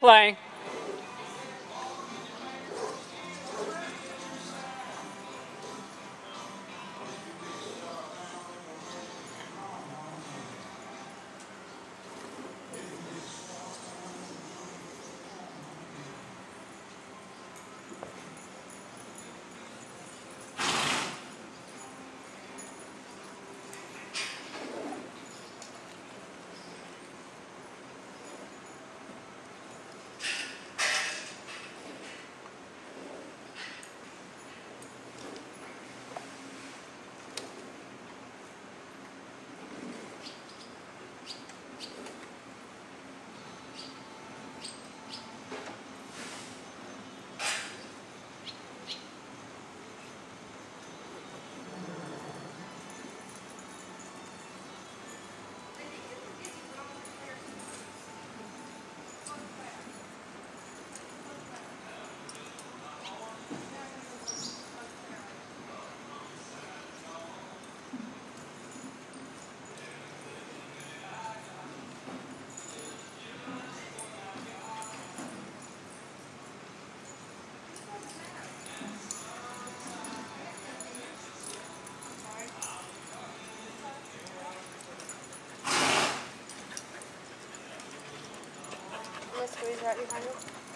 Play. 一下，一分钟。